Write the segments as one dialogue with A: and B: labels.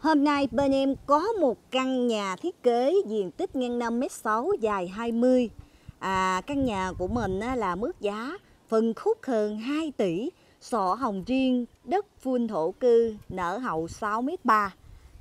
A: Hôm nay bên em có một căn nhà thiết kế diện tích ngang 5m6 dài 20 à, Căn nhà của mình là mức giá phần khúc hơn 2 tỷ Sổ hồng riêng, đất phun thổ cư, nở hậu 6m3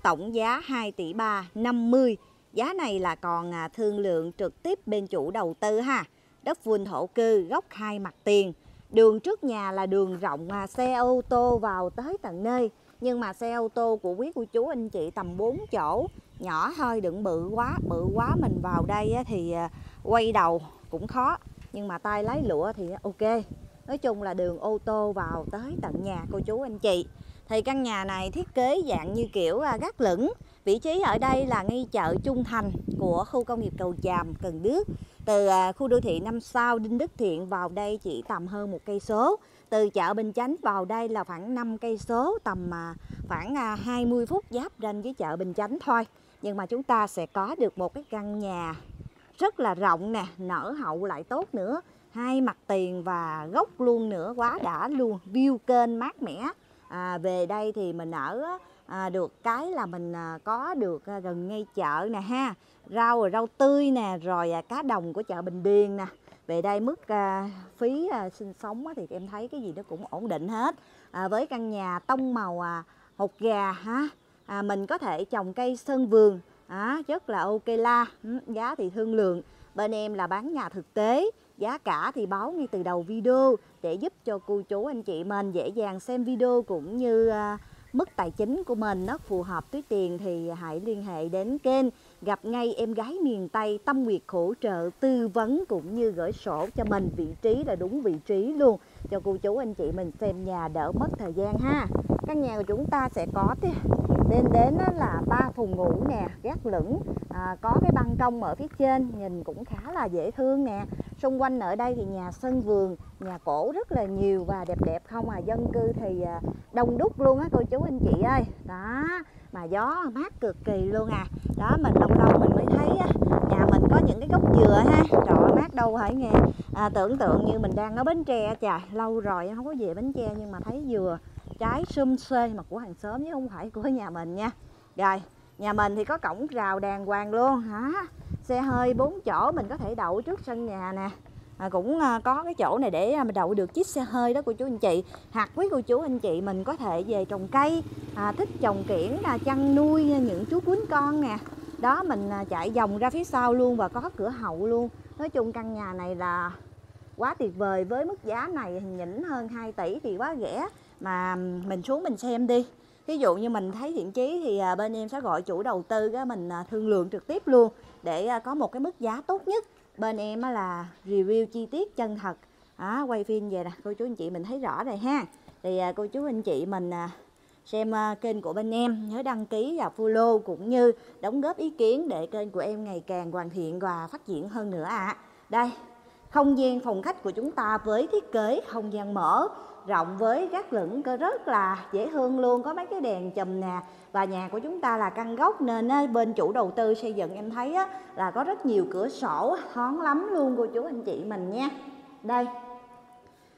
A: Tổng giá 2 tỷ 3, 50 Giá này là còn à, thương lượng trực tiếp bên chủ đầu tư ha. Đất phun thổ cư, góc hai mặt tiền. Đường trước nhà là đường rộng, à, xe ô tô vào tới tận nơi nhưng mà xe ô tô của quý cô chú anh chị tầm 4 chỗ, nhỏ hơi đừng bự quá bự quá mình vào đây thì à, quay đầu cũng khó. Nhưng mà tay lái lụa thì ok. Nói chung là đường ô tô vào tới tận nhà cô chú anh chị thì căn nhà này thiết kế dạng như kiểu à, gác lửng. Vị trí ở đây là ngay chợ Trung Thành của khu công nghiệp Cầu Tràm Cần Đước. Từ à, khu đô thị năm sao Đinh Đức Thiện vào đây chỉ tầm hơn một cây số. Từ chợ Bình Chánh vào đây là khoảng 5 cây số, tầm à, khoảng 20 phút giáp ranh với chợ Bình Chánh thôi. Nhưng mà chúng ta sẽ có được một cái căn nhà rất là rộng nè, nở hậu lại tốt nữa. Hai mặt tiền và gốc luôn nữa, quá đã luôn, view kênh mát mẻ à, về đây thì mình ở à, được cái là mình à, có được à, gần ngay chợ nè ha. Rau rồi rau tươi nè rồi à, cá đồng của chợ Bình Điền nè. Về đây mức à, phí à, sinh sống á, thì em thấy cái gì nó cũng ổn định hết. À, với căn nhà tông màu à, hột gà ha. À, mình có thể trồng cây sơn vườn à, rất là ok la. Ừ, giá thì thương lượng. Bên em là bán nhà thực tế giá cả thì báo ngay từ đầu video để giúp cho cô chú anh chị mình dễ dàng xem video cũng như à, mức tài chính của mình nó phù hợp túi tiền. Thì hãy liên hệ đến kênh gặp ngay em gái miền Tây Tâm Nguyệt hỗ trợ tư vấn cũng như gửi sổ cho mình. Vị trí là đúng vị trí luôn cho cô chú anh chị mình xem nhà đỡ mất thời gian ha. Căn nhà của chúng ta sẽ có lên đến là ba phòng ngủ nè gác lửng à, có cái ban công ở phía trên nhìn cũng khá là dễ thương nè xung quanh ở đây thì nhà sân vườn nhà cổ rất là nhiều và đẹp đẹp không à. Dân cư thì à, đông đúc luôn á cô chú anh chị ơi. Đó mà gió mát cực kỳ luôn à. Đó mình lâu lâu mình mới thấy á, nhà mình có những cái gốc dừa ha. Trời mát đâu hả nghe. À, tưởng tượng như mình đang ở bến tre trời lâu rồi không có về bến tre nhưng mà thấy dừa trái sum xê mà của hàng xóm chứ không phải của nhà mình nha. Rồi nhà mình thì có cổng rào đàng hoàng luôn. Hả? Xe hơi bốn chỗ mình có thể đậu trước sân nhà nè. À, cũng à, có cái chỗ này để à, mình đậu được chiếc xe hơi đó cô chú anh chị. Hoặc quý cô chú anh chị mình có thể về trồng cây à, thích trồng kiển là chăn nuôi những chú cuốn con nè. Đó mình à, chạy vòng ra phía sau luôn và có cửa hậu luôn. Nói chung căn nhà này là quá tuyệt vời với mức giá này nhỉnh hơn 2 tỷ thì quá rẻ. Mà mình xuống mình xem đi ví dụ như mình thấy thiện chí thì à, bên em sẽ gọi chủ đầu tư cái mình à, thương lượng trực tiếp luôn để à, có một cái mức giá tốt nhất. Bên em là review chi tiết chân thật. À, quay phim về nè cô chú anh chị mình thấy rõ rồi ha. Thì cô chú anh chị mình xem kênh của bên em nhớ đăng ký và follow cũng như đóng góp ý kiến để kênh của em ngày càng hoàn thiện và phát triển hơn nữa ạ. À. đây không gian phòng khách của chúng ta với thiết kế không gian mở rộng với gác lửng cơ rất là dễ thương luôn có mấy cái đèn chùm nè. Và nhà của chúng ta là căn gốc nên bên chủ đầu tư xây dựng em thấy á, là có rất nhiều cửa sổ thoáng lắm luôn cô chú anh chị mình nha. Đây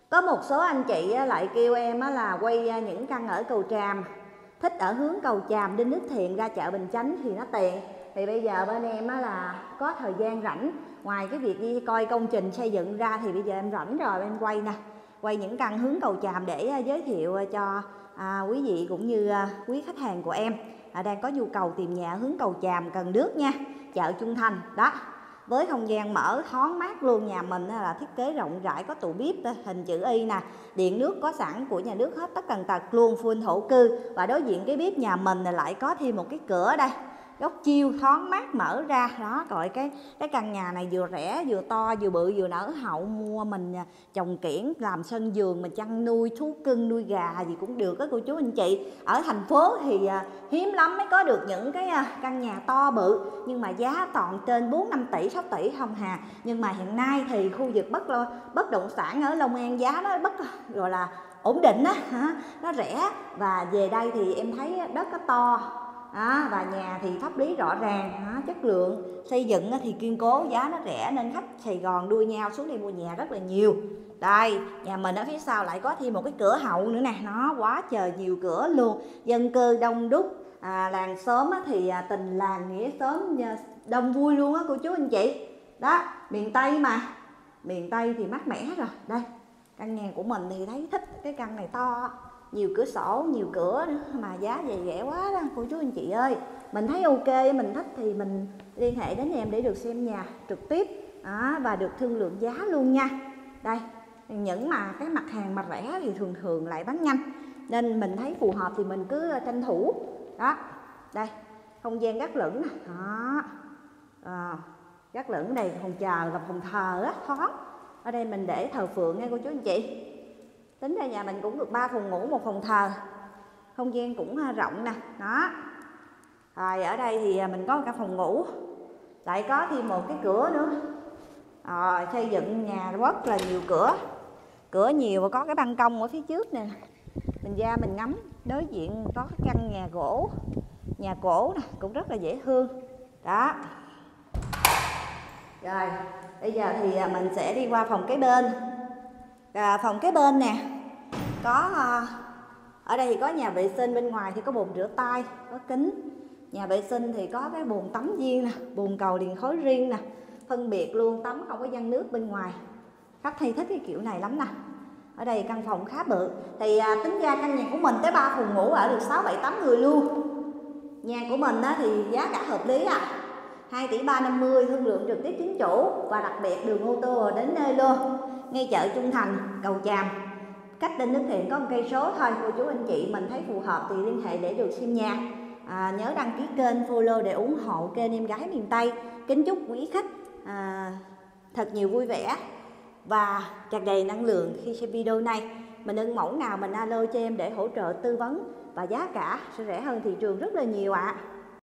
A: có một số anh chị lại kêu em là quay à, những căn ở cầu tràm. Thích ở hướng cầu tràm đi nước thiện ra chợ bình chánh thì nó tiện thì bây giờ bên em á là có thời gian rảnh. Ngoài cái việc đi coi công trình xây dựng ra thì bây giờ em rảnh rồi em quay nè. Quay những căn hướng cầu tràm để à, giới thiệu à, cho à, quý vị cũng như à, quý khách hàng của em. À, đang có nhu cầu tìm nhà hướng cầu tràm cần nước nha chợ trung thành. Đó với không gian mở thoáng mát luôn nhà mình là thiết kế rộng rãi có tủ bếp à, hình chữ y nè điện nước có sẵn của nhà nước hết tất cần tật luôn full thổ cư. Và đối diện cái bếp nhà mình lại có thêm một cái cửa đây góc chiêu thoáng mát mở ra. Đó gọi cái cái căn nhà này vừa rẻ, vừa to, vừa bự, vừa nở hậu, mua mình à, trồng kiển, làm sân vườn mình chăn nuôi thú cưng, nuôi gà gì cũng được á, cô chú anh chị. Ở thành phố thì à, hiếm lắm mới có được những cái à, căn nhà to, bự, nhưng mà giá toàn trên 4 5 tỷ 6 tỷ không hà. Nhưng mà hiện nay thì khu vực bất bất động sản ở Long An giá nó bất, gọi là ổn định á nó rẻ. Và về đây thì em thấy đất nó to đó, và nhà thì pháp lý rõ ràng đó, chất lượng. Xây dựng thì kiên cố giá nó rẻ nên khách Sài Gòn đua nhau xuống đây mua nhà rất là nhiều. Đây nhà mình ở phía sau lại có thêm một cái cửa hậu nữa nè. Nó quá trời nhiều cửa luôn. Dân cư đông đúc. À, làng xóm á, thì à, tình làng nghĩa xóm à, đông vui luôn á cô chú anh chị. Đó miền tây mà. Miền tây thì mát mẻ rồi. Đây căn nhà của mình thì thấy thích cái căn này to nhiều cửa sổ nhiều cửa nữa mà giá dày rẻ quá đó cô chú anh chị ơi. Mình thấy ok mình thích thì mình liên hệ đến em để được xem nhà trực tiếp. Đó, và được thương lượng giá luôn nha. Đây những mà cái mặt hàng mà rẻ thì thường thường lại bán nhanh. Nên mình thấy phù hợp thì mình cứ tranh thủ. Đó đây không gian gác lửng nè. Đó. À, gác lửng đây phòng chờ và phòng thờ á thoáng ở đây mình để thờ phượng nghe cô chú anh chị tính ra nhà mình cũng được ba phòng ngủ, một phòng thờ. Không gian cũng à, rộng nè. Đó. Rồi, ở đây thì à, mình có cả phòng ngủ. Lại có thêm một cái cửa nữa. Rồi xây dựng nhà rất là nhiều cửa. Cửa nhiều và có cái ban công ở phía trước nè. Mình ra mình ngắm, đối diện có căn nhà gỗ. Nhà cổ nè, cũng rất là dễ thương. Đó. Rồi, bây giờ thì à, mình sẽ đi qua phòng kế bên à, phòng kế bên nè. Có à, ở đây thì có nhà vệ sinh bên ngoài thì có bồn rửa tay có kính. Nhà vệ sinh thì có cái bồn tắm riêng nè bồn cầu điện khối riêng nè. Phân biệt luôn tắm không có văng nước bên ngoài. Khách hay thích cái kiểu này lắm nè. Ở đây căn phòng khá bự. Thì à, tính ra căn nhà của mình tới ba phòng ngủ ở được 6 7 8 người luôn. Nhà của mình á, thì giá cả hợp lý à. 2 tỷ 350 thương lượng trực tiếp chính chủ và đặc biệt đường ô tô đến nơi luôn. Ngay chợ Trung Thành cầu Chàm cách Đinh Đức Thiện có một cây số thôi cô chú anh chị mình thấy phù hợp thì liên hệ để được xem nhà. À, nhớ đăng ký kênh follow để ủng hộ kênh em gái miền Tây. Kính chúc quý khách à, thật nhiều vui vẻ và tràn đầy năng lượng khi xem video này. Mình ưng mẫu nào mình alo cho em để hỗ trợ tư vấn và giá cả sẽ rẻ hơn thị trường rất là nhiều ạ. à.